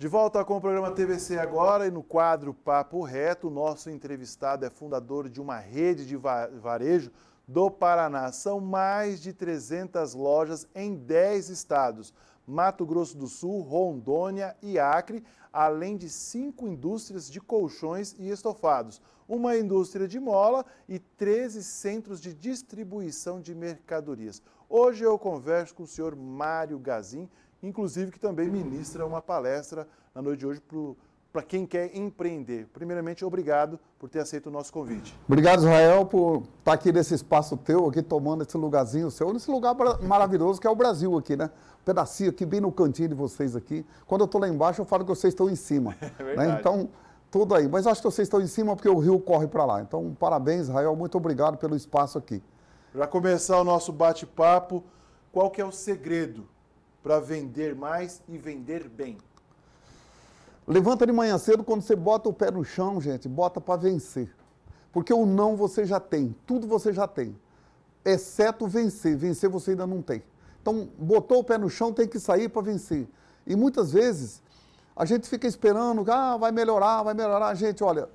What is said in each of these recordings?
De volta com o programa TVC agora e no quadro Papo Reto, o nosso entrevistado é fundador de uma rede de varejo do Paraná. São mais de 300 lojas em 10 estados. Mato Grosso do Sul, Rondônia e Acre, além de cinco indústrias de colchões e estofados, uma indústria de mola e 13 centros de distribuição de mercadorias. Hoje eu converso com o senhor Mário Gazin, inclusive que também ministra uma palestra na noite de hoje para quem quer empreender. Primeiramente, obrigado por ter aceito o nosso convite. Obrigado, Israel, por estar aqui nesse espaço teu, aqui tomando esse lugarzinho seu, nesse lugar maravilhoso que é o Brasil aqui, né? Um pedacinho aqui, bem no cantinho de vocês aqui. Quando eu estou lá embaixo, eu falo que vocês estão em cima. É né? Então, tudo aí. Mas acho que vocês estão em cima porque o rio corre para lá. Então, parabéns, Israel. Muito obrigado pelo espaço aqui. Para começar o nosso bate-papo, qual que é o segredo para vender mais e vender bem? Levanta de manhã cedo, quando você bota o pé no chão, gente, bota para vencer. Porque o não você já tem, tudo você já tem. Exceto vencer. Vencer você ainda não tem. Então, botou o pé no chão, tem que sair para vencer. E muitas vezes a gente fica esperando, ah, vai melhorar, vai melhorar. Gente, olha,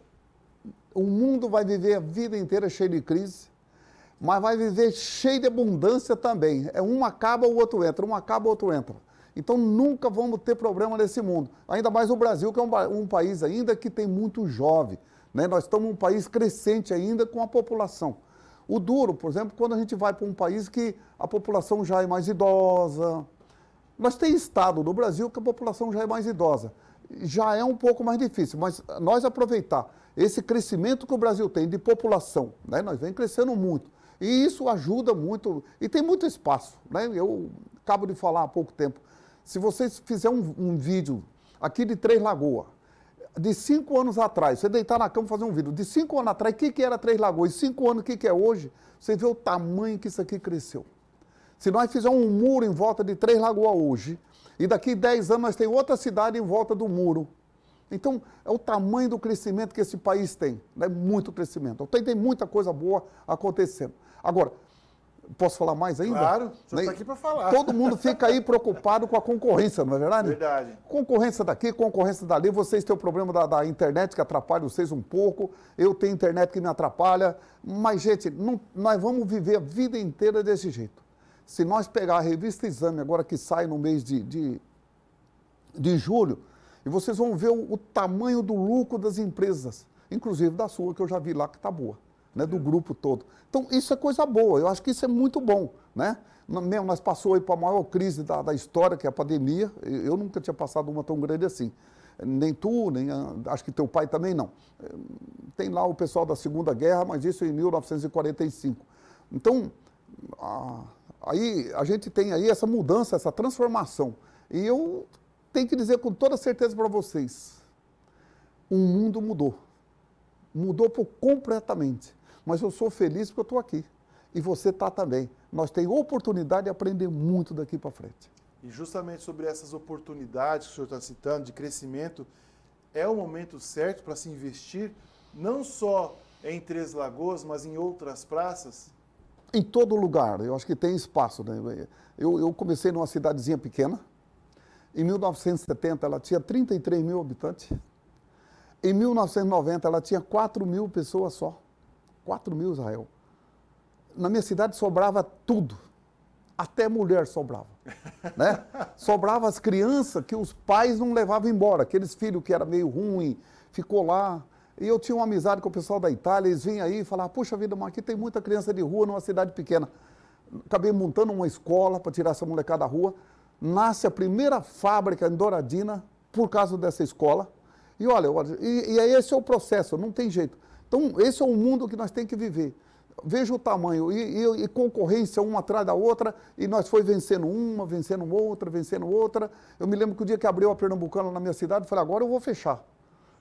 o mundo vai viver a vida inteira cheio de crise mas vai viver cheio de abundância também. É um acaba, o outro entra, um acaba, o outro entra. Então nunca vamos ter problema nesse mundo. Ainda mais o Brasil, que é um, um país ainda que tem muito jovem. Né? Nós estamos um país crescente ainda com a população. O duro, por exemplo, quando a gente vai para um país que a população já é mais idosa. Nós temos estado no Brasil que a população já é mais idosa. Já é um pouco mais difícil, mas nós aproveitar esse crescimento que o Brasil tem de população, né? nós vem crescendo muito. E isso ajuda muito, e tem muito espaço. Né? Eu acabo de falar há pouco tempo. Se vocês fizerem um, um vídeo aqui de Três Lagoas, de cinco anos atrás, você deitar na cama e fazer um vídeo, de cinco anos atrás, o que, que era Três Lagoas? E cinco anos, o que, que é hoje? Você vê o tamanho que isso aqui cresceu. Se nós fizermos um muro em volta de Três Lagoas hoje, e daqui dez anos nós temos outra cidade em volta do muro, então, é o tamanho do crescimento que esse país tem. É muito crescimento. Então, tem muita coisa boa acontecendo. Agora, posso falar mais ainda? Claro, você está aqui para falar. Todo mundo fica aí preocupado com a concorrência, não é verdade? Verdade. Concorrência daqui, concorrência dali. Vocês têm o problema da, da internet que atrapalha vocês um pouco. Eu tenho internet que me atrapalha. Mas, gente, não, nós vamos viver a vida inteira desse jeito. Se nós pegar a revista Exame, agora que sai no mês de, de, de julho, e vocês vão ver o, o tamanho do lucro das empresas, inclusive da sua, que eu já vi lá que está boa né, do grupo todo. Então, isso é coisa boa, eu acho que isso é muito bom. Né? Mesmo nós passou para a maior crise da, da, história, que é a pandemia, eu nunca tinha passado uma tão grande assim. Nem tu, nem acho que teu pai também não. Tem lá o pessoal da Segunda Guerra, mas isso em 1945. Então, a, aí a gente tem aí essa mudança, essa transformação. E eu tenho que dizer com toda certeza para vocês, o mundo mudou. Mudou por completamente mas eu sou feliz porque eu estou aqui. E você está também. Nós temos oportunidade de aprender muito daqui para frente. E justamente sobre essas oportunidades que o senhor está citando, de crescimento, é o momento certo para se investir, não só em Três Lagoas, mas em outras praças? Em todo lugar, eu acho que tem espaço. Né? Eu, eu comecei numa cidadezinha pequena, em 1970 ela tinha 33 mil habitantes, em 1990 ela tinha 4 mil pessoas só. 4 mil, Israel. Na minha cidade sobrava tudo. Até mulher sobrava. Né? Sobrava as crianças que os pais não levavam embora. Aqueles filhos que era meio ruim, ficou lá. E eu tinha uma amizade com o pessoal da Itália, eles vinham aí e falavam, puxa vida, mas aqui tem muita criança de rua numa cidade pequena. Acabei montando uma escola para tirar essa molecada da rua. Nasce a primeira fábrica em Douradina por causa dessa escola. E olha, e, e esse é o processo, não tem jeito. Então, esse é o mundo que nós temos que viver. Veja o tamanho, e, e, e, concorrência uma atrás da outra, e nós foi vencendo uma, vencendo outra, vencendo outra. Eu me lembro que o dia que abriu a Pernambucana na minha cidade, eu falei, agora eu vou fechar.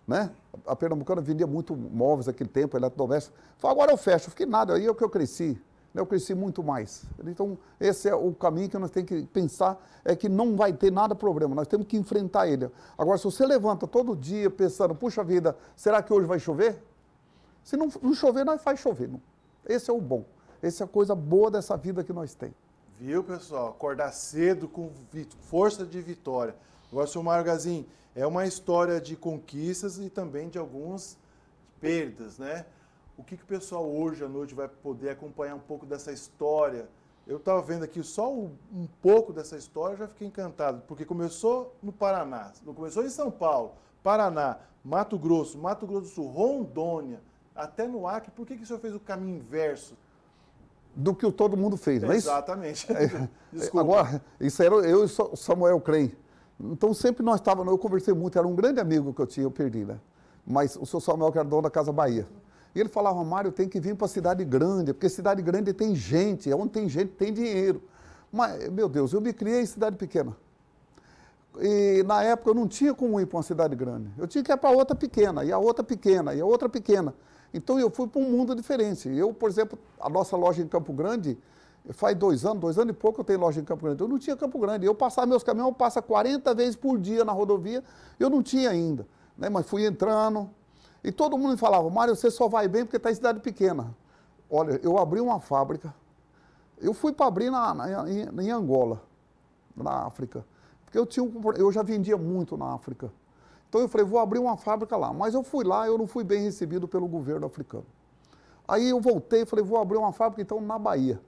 Né? A Pernambucana vendia muito móveis naquele tempo, eletrodoméstico. Falei, agora eu fecho. Fiquei nada, aí é o que eu cresci. Né? Eu cresci muito mais. Então, esse é o caminho que nós temos que pensar, é que não vai ter nada problema, nós temos que enfrentar ele. Agora, se você levanta todo dia pensando, puxa vida, será que hoje vai chover? Se não, não chover, nós faz chover. Não. Esse é o bom. Essa é a coisa boa dessa vida que nós temos. Viu, pessoal? Acordar cedo com força de vitória. Agora, senhor Mário Gazin, é uma história de conquistas e também de algumas perdas, né? O que, que o pessoal hoje à noite vai poder acompanhar um pouco dessa história? Eu estava vendo aqui só um, um pouco dessa história, já fiquei encantado, porque começou no Paraná, começou em São Paulo, Paraná, Mato Grosso, Mato Grosso do Sul, Rondônia, até no Acre. Por que, que o senhor fez o caminho inverso? Do que todo mundo fez, não é isso? Exatamente. É, agora, isso era eu e Samuel Crem. Então sempre nós estávamos, eu conversei muito, era um grande amigo que eu tinha, eu perdi, né? Mas o seu Samuel que era dono da Casa Bahia. E ele falava, Mário, tem que vir para cidade grande, porque cidade grande tem gente, é onde tem gente tem dinheiro. Mas, meu Deus, eu me criei em cidade pequena. E na época eu não tinha como ir para uma cidade grande. Eu tinha que ir para outra pequena, e a outra pequena, e a outra pequena. Então eu fui para um mundo diferente. Eu, por exemplo, a nossa loja em Campo Grande, faz dois anos, dois anos e pouco eu tenho loja em Campo Grande. Eu não tinha Campo Grande. Eu passava meus caminhões, passa 40 vezes por dia na rodovia, eu não tinha ainda. Né? Mas fui entrando, e todo mundo me falava, Mário, você só vai bem porque está em cidade pequena. Olha, eu abri uma fábrica, eu fui para abrir na, na em, em, Angola, na África, porque eu, tinha eu já vendia muito na África. Então eu falei, vou abrir uma fábrica lá. Mas eu fui lá, eu não fui bem recebido pelo governo africano. Aí eu voltei e falei, vou abrir uma fábrica então na Bahia.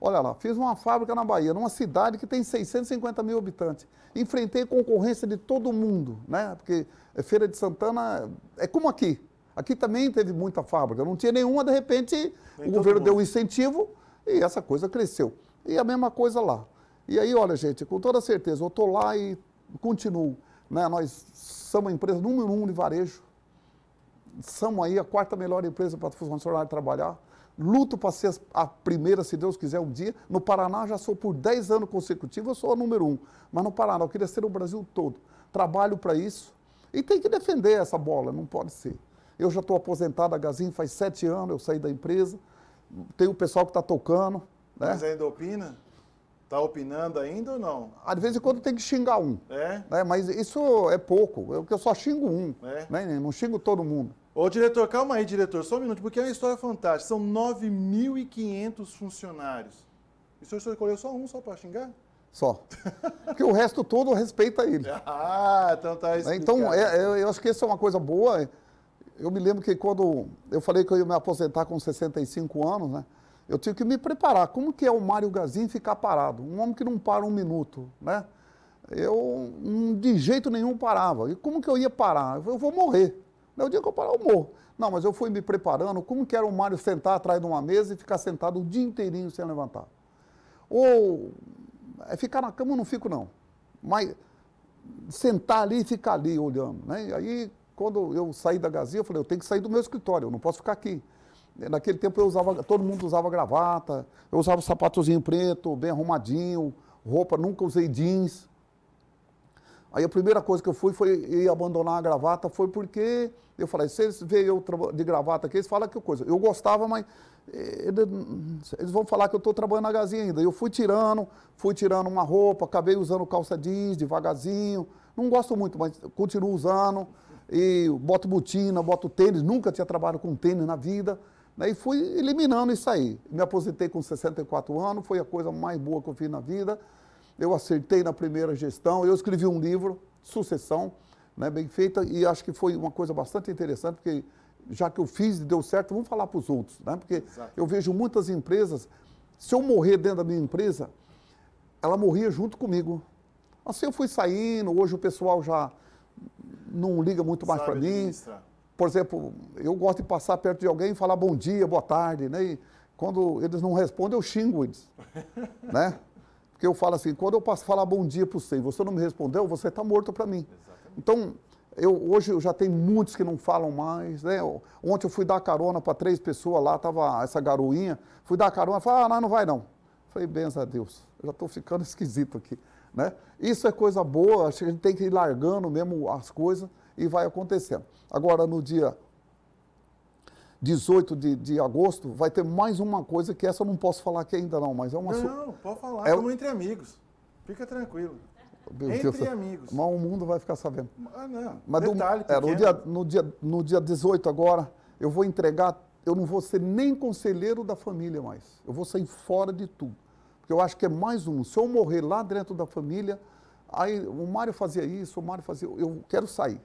Olha lá, fiz uma fábrica na Bahia, numa cidade que tem 650 mil habitantes. Enfrentei concorrência de todo mundo, né? Porque Feira de Santana é como aqui. Aqui também teve muita fábrica, não tinha nenhuma, de repente o governo deu um incentivo e essa coisa cresceu. E a mesma coisa lá. E aí, olha, gente, com toda certeza, eu estou lá e continuo. Né? Nós somos a empresa número um de varejo. Somos aí a quarta melhor empresa para funcionário trabalhar. Luto para ser a primeira, se Deus quiser, um dia. No Paraná já sou por 10 anos consecutivos, eu sou a número um. Mas no Paraná, eu queria ser o Brasil todo. Trabalho para isso. E tem que defender essa bola, não pode ser. Eu já estou aposentado, a Gazin faz sete anos, eu saí da empresa. Tem o pessoal que está tocando. Né? Mas ainda opina? Está opinando ainda ou não? Ah, de vez em quando tem que xingar um. É? Né? Mas isso é pouco, eu, eu só xingo um. É? Né? Não xingo todo mundo. Ô, diretor, calma aí, diretor, só um minuto, porque é uma história fantástica. São 9.500 funcionários. E o senhor escolheu só um só para xingar? Só. Porque o resto todo respeita ele. Ah, então tá explicado. Então, é, é, eu acho que isso é uma coisa boa. Eu me lembro que quando eu falei que eu ia me aposentar com 65 anos, né? Eu tive que me preparar. Como que é o Mário Gazin ficar parado? Um homem que não para um minuto, né? Eu de jeito nenhum parava. E como que eu ia parar? Eu vou morrer. O dia que eu parar, eu morro. Não, mas eu fui me preparando. Como que era o Mário sentar atrás de uma mesa e ficar sentado o dia inteirinho sem levantar? Ou é ficar na cama eu não fico, não. Mas sentar ali e ficar ali olhando. Né? E aí, quando eu saí da Gazia, eu falei, eu tenho que sair do meu escritório, eu não posso ficar aqui. Naquele tempo eu usava, todo mundo usava gravata, eu usava sapatozinho preto, bem arrumadinho, roupa, nunca usei jeans. Aí a primeira coisa que eu fui foi ir abandonar a gravata, foi porque eu falei, se eles veem eu de gravata aqui, eles falam que coisa. Eu gostava, mas eh, eles vão falar que eu estou trabalhando na gazinha ainda. Eu fui tirando, fui tirando uma roupa, acabei usando calça jeans devagarzinho. Não gosto muito, mas continuo usando. E boto botina, boto tênis, nunca tinha trabalhado com tênis na vida. Né? E fui eliminando isso aí. Me aposentei com 64 anos, foi a coisa mais boa que eu fiz na vida eu acertei na primeira gestão, eu escrevi um livro, Sucessão, né, bem feita, e acho que foi uma coisa bastante interessante, porque já que eu fiz e deu certo, vamos falar para os outros, né? Porque Exato. eu vejo muitas empresas, se eu morrer dentro da minha empresa, ela morria junto comigo. Assim eu fui saindo, hoje o pessoal já não liga muito mais para mim. Por exemplo, eu gosto de passar perto de alguém e falar bom dia, boa tarde, né? E quando eles não respondem, eu xingo eles, né? Porque eu falo assim, quando eu passo falar bom dia para você e você não me respondeu, você está morto para mim. Exatamente. Então, eu, hoje eu já tenho muitos que não falam mais. Né? Ontem eu fui dar carona para três pessoas lá, estava essa garoinha, fui dar carona, falei, ah, não, não vai não. Falei, benção a Deus, eu já estou ficando esquisito aqui. Né? Isso é coisa boa, acho que a gente tem que ir largando mesmo as coisas e vai acontecendo. Agora, no dia 18 de, de agosto, vai ter mais uma coisa que essa eu não posso falar aqui ainda não, mas é uma... Não, não pode falar, é... estamos entre amigos. Fica tranquilo. Meu entre Deus, amigos. Mas o mundo vai ficar sabendo. Ah, não. Mas Detalhe do, é, no, dia, no, dia, no dia 18 agora, eu vou entregar, eu não vou ser nem conselheiro da família mais. Eu vou sair fora de tudo. Porque eu acho que é mais um. Se eu morrer lá dentro da família, Aí o Mário fazia isso, o Mário fazia. Eu quero sair.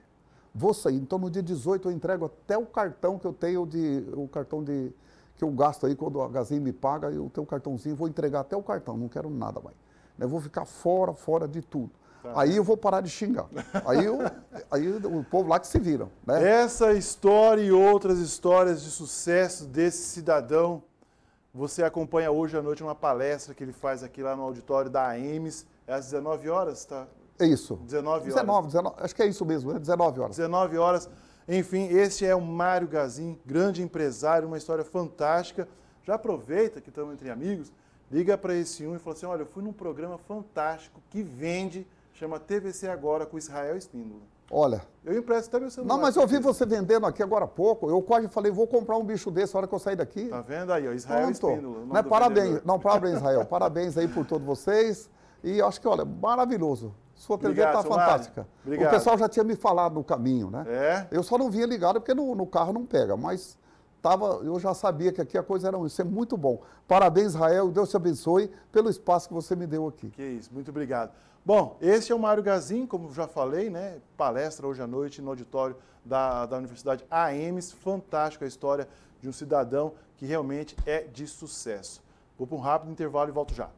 Vou sair. Então no dia 18 eu entrego até o cartão que eu tenho de. O cartão de. que eu gasto aí quando a Gazin me paga, eu tenho o cartãozinho, vou entregar até o cartão, não quero nada mais. Eu vou ficar fora, fora de tudo. Tá. Aí eu vou parar de xingar. Aí, eu, aí o povo lá que se viram. Né? Essa história e outras histórias de sucesso desse cidadão, você acompanha hoje à noite uma palestra que ele faz aqui lá no auditório da AEMS. É às 19 horas, tá? É isso. 19 horas. 19, 19, acho que é isso mesmo, é 19 horas. 19 horas. Enfim, este é o Mário Gazin, grande empresário, uma história fantástica. Já aproveita que estamos entre amigos, liga para esse um e fala assim: olha, eu fui num programa fantástico que vende, chama TVC Agora com Israel Espíndola. Olha. Eu empresto até meu celular. Não, mas eu vi você vendendo aqui agora há pouco. Eu quase falei, vou comprar um bicho desse na hora que eu sair daqui. Tá vendo aí, ó, Israel Pronto. Espíndola. Não, parabéns, não, parabéns, Israel. parabéns aí por todos vocês. E acho que, olha, maravilhoso. Sua TV está fantástica. Obrigado. O pessoal já tinha me falado no caminho, né? É? Eu só não vinha ligado porque no, no carro não pega, mas tava, eu já sabia que aqui a coisa era isso. É muito bom. Parabéns, Israel. Deus te abençoe pelo espaço que você me deu aqui. Que isso, muito obrigado. Bom, esse é o Mário Gazin, como já falei, né? Palestra hoje à noite no auditório da, da Universidade AEMS. Fantástica a história de um cidadão que realmente é de sucesso. Vou para um rápido intervalo e volto já.